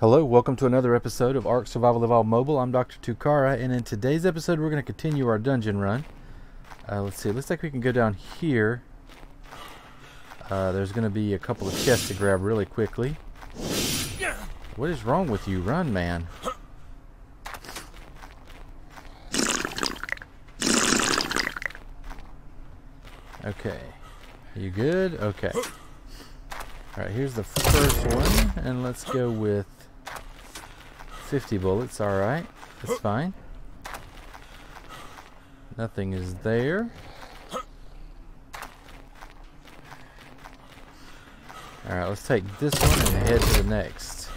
Hello, welcome to another episode of Ark Survival Evolved Mobile. I'm Dr. Tokara, and in today's episode, we're going to continue our dungeon run. Uh, let's see, looks like we can go down here. Uh, there's going to be a couple of chests to grab really quickly. What is wrong with you? Run, man. Okay. Are you good? Okay. Alright, here's the first one, and let's go with 50 bullets, alright. That's fine. Nothing is there. Alright, let's take this one and head to the next.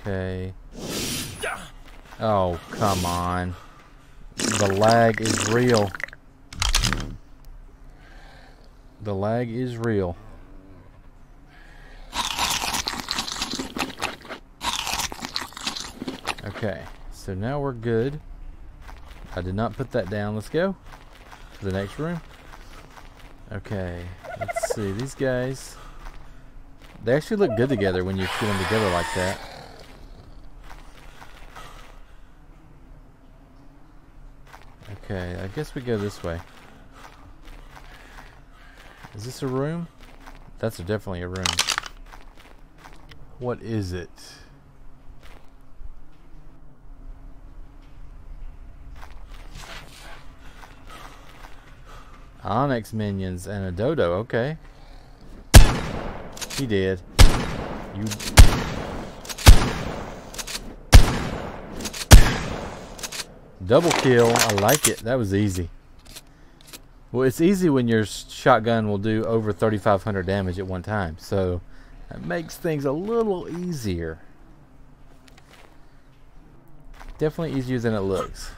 Okay. Oh, come on. The lag is real. The lag is real. Okay, so now we're good. I did not put that down. Let's go to the next room. Okay, let's see. These guys, they actually look good together when you put them together like that. Okay, I guess we go this way. Is this a room? That's definitely a room. What is it? Onyx minions and a dodo, okay. He did. You Double kill. I like it. That was easy. Well, it's easy when your shotgun will do over 3,500 damage at one time. So, that makes things a little easier. Definitely easier than it looks.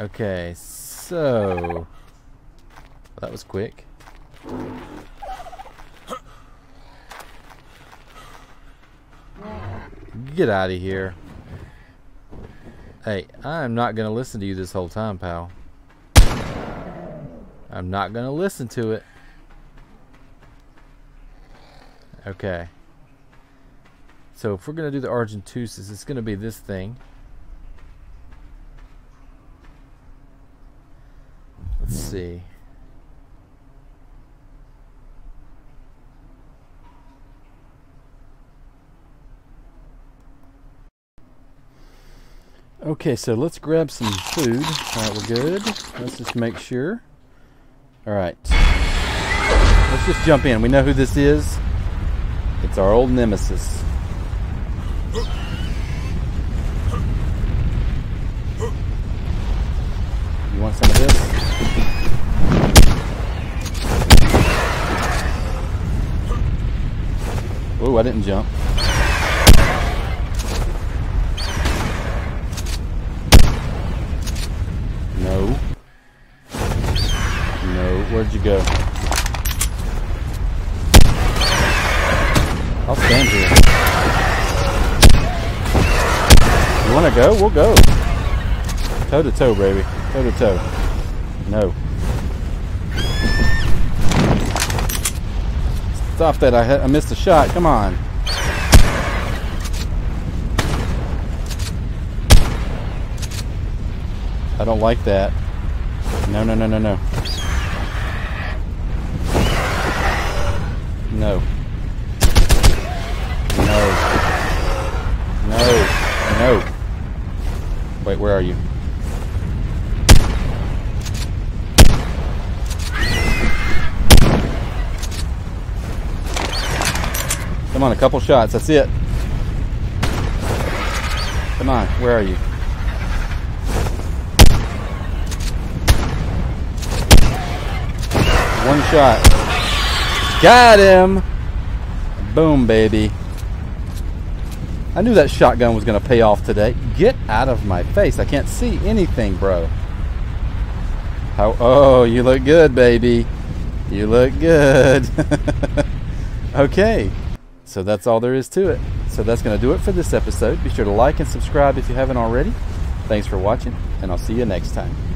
Okay, so... That was quick. Get out of here. Hey, I'm not going to listen to you this whole time, pal. I'm not going to listen to it. Okay. So if we're going to do the Argentustus, it's going to be this thing. Let's see. Okay, so let's grab some food. All right, we're good. Let's just make sure. All right. Let's just jump in. We know who this is. It's our old nemesis. You want some of this? Oh, I didn't jump. You go? I'll stand here. You wanna go? We'll go. Toe to toe, baby. Toe to toe. No. Stop that. I, I missed a shot. Come on. I don't like that. No, no, no, no, no. No. No. No. No. Wait, where are you? Come on, a couple shots. That's it. Come on, where are you? One shot. Got him! Boom, baby. I knew that shotgun was going to pay off today. Get out of my face. I can't see anything, bro. How, oh, you look good, baby. You look good. okay. So that's all there is to it. So that's going to do it for this episode. Be sure to like and subscribe if you haven't already. Thanks for watching, and I'll see you next time.